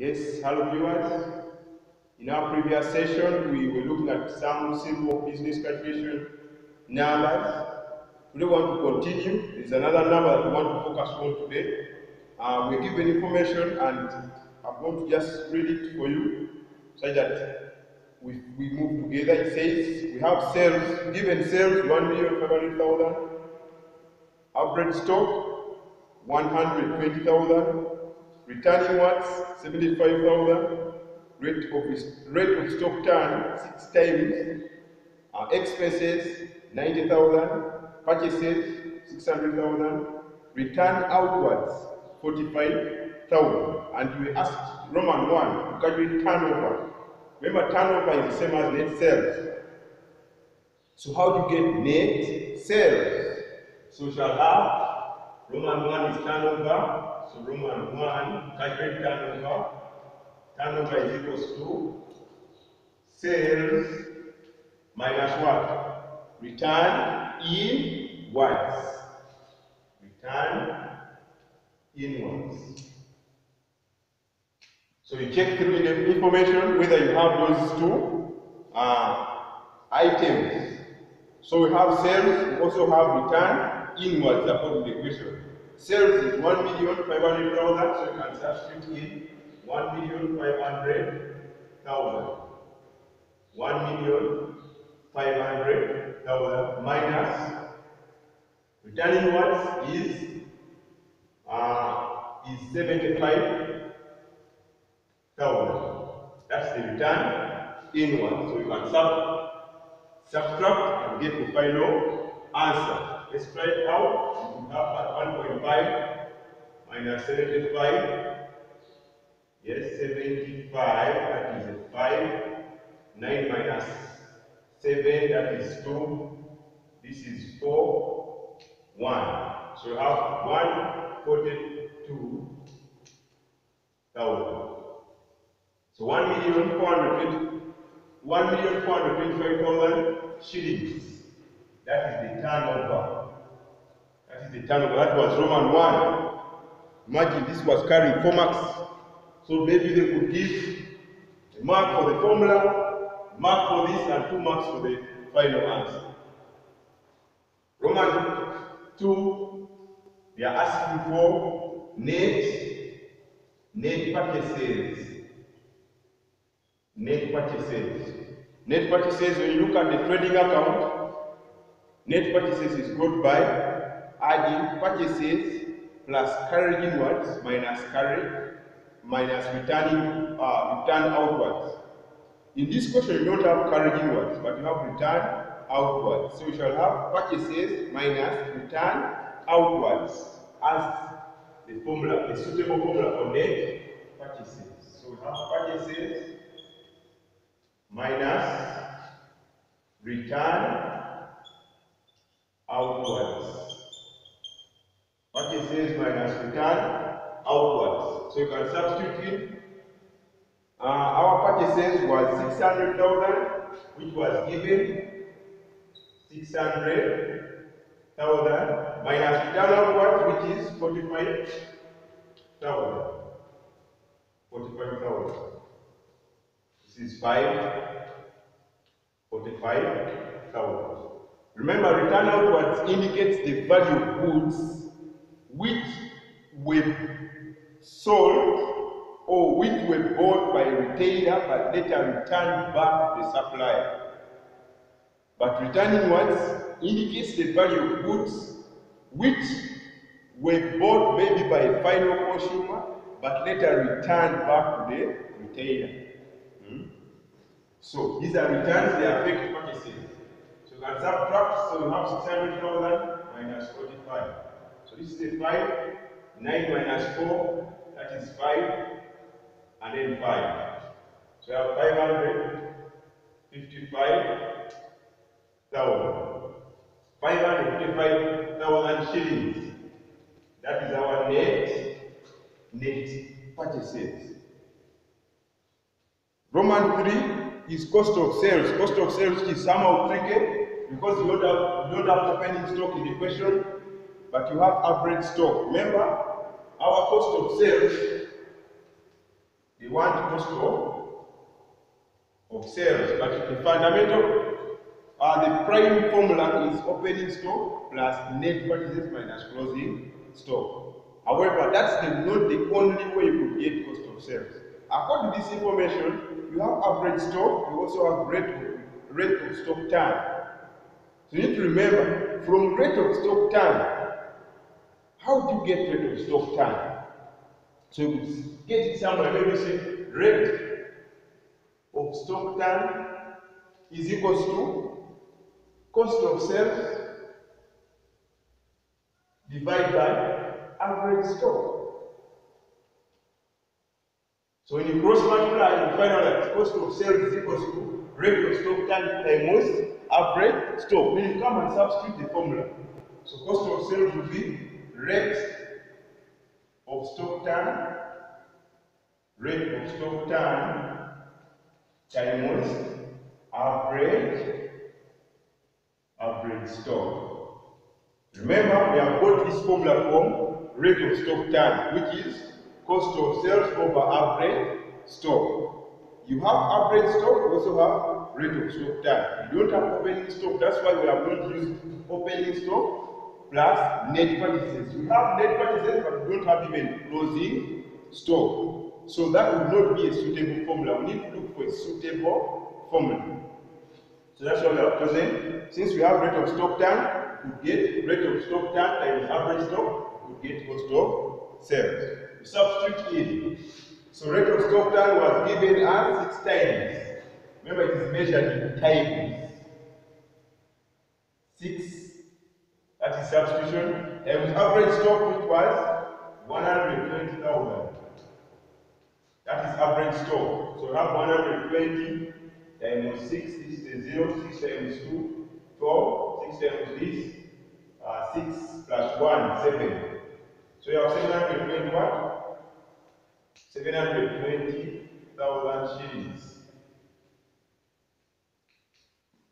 Yes, hello viewers. In our previous session, we were looking at some simple business calculation numbers. Today we want to continue. There's another number that we want to focus on today. Uh, we're given information and I'm going to just read it for you so that we, we move together. It says we have sales, given sales 1,500,000, average stock 120,000, return inwards 75,000, rate of, rate of stock turn 6 times, uh, expenses 90,000, purchases 600,000, return outwards 45,000. And we asked Roman 1 to calculate turnover. Remember, turnover is the same as net sales. So how do you get net sales? So shall have Roman 1 is turnover. So Roman 1, calculate turnover. Turnover is equals to sales minus what? Return inwards. Return inwards. So you check through the information whether you have those two uh, items. So we have sales, we also have return inwards according to the equation. Sales is 1 million 500,000, so you can substitute in 1 million 500,000. 1 million 500,000 minus returning inwards is uh, is 75,000. That's the return inwards. So you can sub, subtract and get the final answer. Try it out. You have 1.5 minus 75. Yes, 75, that is a 5. 9 minus 7, that is 2. This is 4. 1. So you have 142,000. So 1 million 420, 1 million 425,000 shillings. That is the turnover. That is the turnover. That was Roman 1. Imagine this was carrying 4 marks. So maybe they could give a mark for the formula, mark for this, and 2 marks for the final answer. Roman 2, they are asking for net, net purchases. Net purchases. Net purchases, when you look at the trading account, net purchases is got by adding purchases plus carriage inwards minus carry minus returning uh, return outwards. In this question, you don't have carriage inwards, but you have return outwards. So we shall have purchases minus return outwards as the formula, the suitable formula for net purchases. So we have purchases minus return outwards. Purchases minus return outwards. So you can substitute in. Uh, our purchases was 600,000, which was given 600,000 minus return outwards, which is 45,000. 45,000. This is 5, 45,000. Remember, return outwards indicates the value of goods which were sold or which were bought by a retailer but later returned back to the supplier. But return inwards indicates the value of goods which were bought maybe by a final consumer but later returned back to the retailer. Hmm? So these are returns, they affect purchases. So can subtract, so you have 600,000 minus 45. So this is a 5, 9 minus 4, that is 5, and then 5. So you have 555,000. 555,000 shillings. That is our net, net purchases. Roman 3 is cost of sales. Cost of sales is sum somehow tricky because you don't have, you don't have opening stock in the question, but you have average stock. Remember, our cost of sales they want cost of, of sales. But the fundamental, uh, the prime formula is opening stock plus net purchases minus closing stock. However, that's the, not the only way you could get cost of sales. According to this information, you have average stock, you also have rate of, rate of stock turn. So you need to remember, from rate of stock turn, how do you get rate of stock turn? So you get it somewhere, maybe say rate of stock turn is equals to cost of sales divided by average stock. So when you cross multiply, you find out that cost of sales is equals to rate of stock turn times average stock. Then you come and substitute the formula. So cost of sales will be rate of stock turn, rate of stock turn times average average stock. Remember, we have got this formula from rate of stock turn, which is cost of sales over average stock. You have average stock, you also have rate of stock turn. You don't have opening stock, that's why we have not used opening stock plus net purchases. You have net purchases, but you don't have even closing stock. So that would not be a suitable formula. We need to look for a suitable formula. So that's why we have chosen. Since we have rate of stock turn, we get rate of stock turn times average stock, we get cost of sales. We substitute in. So rate of was given as six times. Remember, it is measured in times. Six. That is substitution. And with average stock, which was 120,000. That is average stock. So we have 120 times 6 is the 0, 6 times 2, 12, 6 times this, uh, 6 plus 1, 7. So you have 720 what? 720,000 shillings.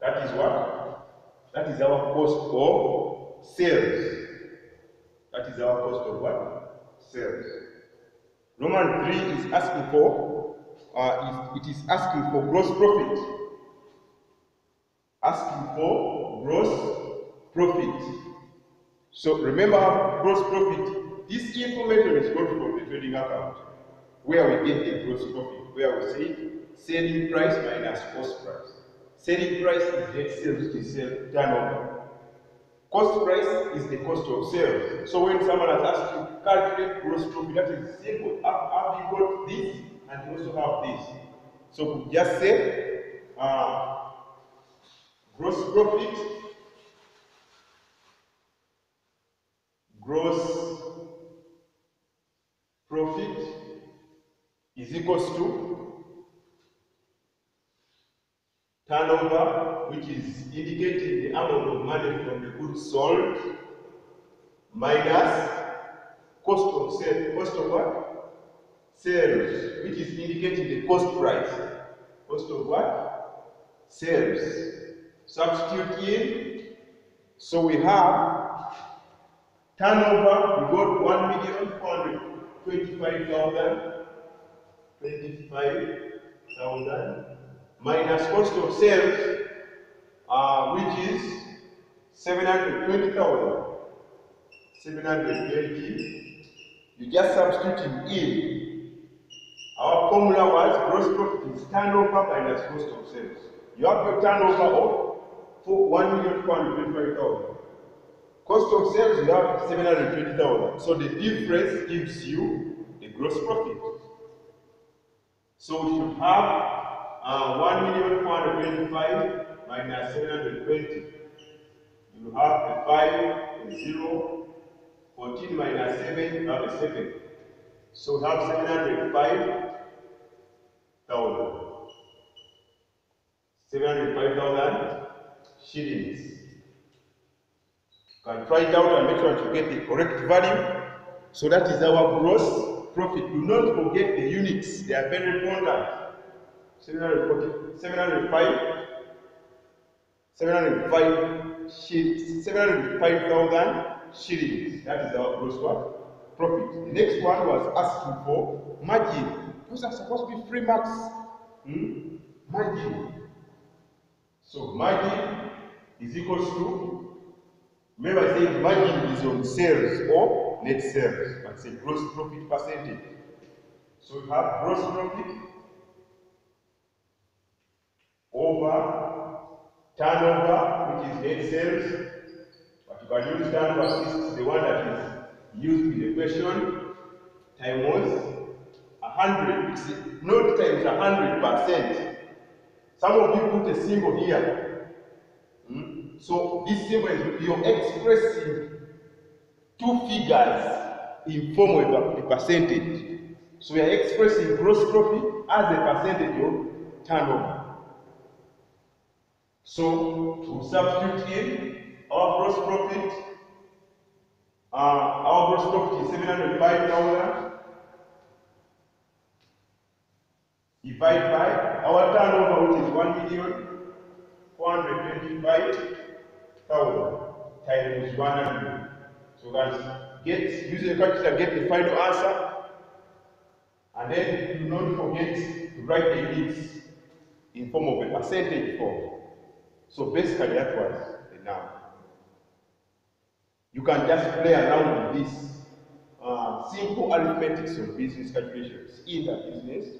That is what? That is our cost of sales. That is our cost of what? Sales. Roman 3 is asking for, uh, it is asking for gross profit. Asking for gross profit. So remember gross profit. This information is got from the trading account, where we get the gross profit, where we say selling price minus cost price. Selling price is net sales to sell turnover. Cost price is the cost of sales. So when someone has asked you calculate gross profit, that is simple. Have, have you got this and you also have this? So we just say uh, gross profit, gross profit is equals to turnover, which is indicating the amount of money from the goods sold, minus cost of sale, cost of what? Sales, which is indicating the cost price. Cost of what? Sales. Substitute in. So we have turnover, we got one million four hundred twenty-five thousand, twenty-five thousand minus cost of sales, uh, which is 720,000. 720. You just substitute in. Our formula was gross profit is turnover minus cost of sales. You have your turnover of for 1,425,000. Cost of sales, you have 720,000. So the difference gives you the gross profit. So we should have uh, 1,425 minus 720. You have a 5, a 0, 14 minus 7, you have a 7. So we have 705,000. 705,000 shillings. You can try it out and make sure to get the correct value. So that is our gross profit. Do not forget the units, they are very important. 740, 705, 705 705,000 shillings. That is our gross what? Profit. The next one was asking for margin. those are supposed to be free marks. Hmm? Margin. So margin is equal to, remember I margin is on sales or net sales, but it's a gross profit percentage. So we have gross profit over turnover, which is net sales, but you can use turnover since it's the one that is used in the question, times a hundred, it's not times a hundred percent. Some of you put a symbol here. Hmm? So this symbol is you're expressing two figures in form of a percentage. So we are expressing gross profit as a percentage of turnover. So we substitute in our gross profit. Uh, our gross profit is 705,000. divided by our turnover, which is 1 million 425,000 times 100. So guys, get using the calculator, get the final answer. And then do not forget to write the units in form of a percentage form. So basically that was the noun. You can just play around with this uh, simple arithmetic of business calculations in the business,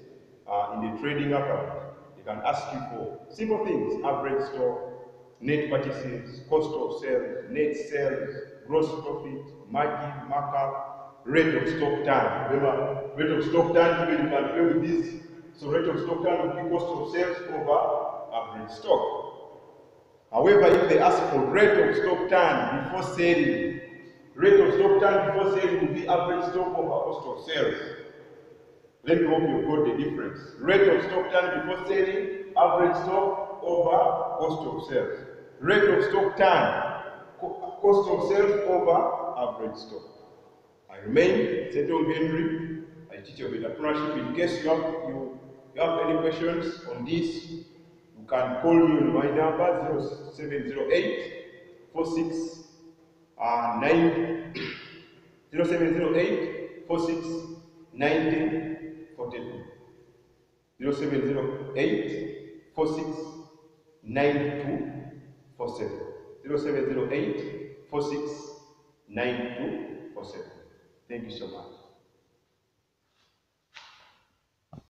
uh, in the trading account. They can ask you for simple things, average store, net purchases, cost of sales, net sales, gross profit, margin, markup, rate of stock turn. Remember, rate of stock turn, even you can play with this. So rate of stock turn will be cost of sales over average stock. However, if they ask for rate of stock turn before selling, rate of stock turn before selling will be average stock over cost of sales. Let me hope you've got the difference. Rate of stock turn before selling, average stock over cost of sales. Rate of stock turn, co cost of sales over average stock. I remain Sentongo Henry. I teach you entrepreneurship. In case you have, you, you have any questions on this, you can call me on my number 0708 46 uh, 9 0708 46 19 42 0708 46 92 47 0708 46 92 47. Thank you so much.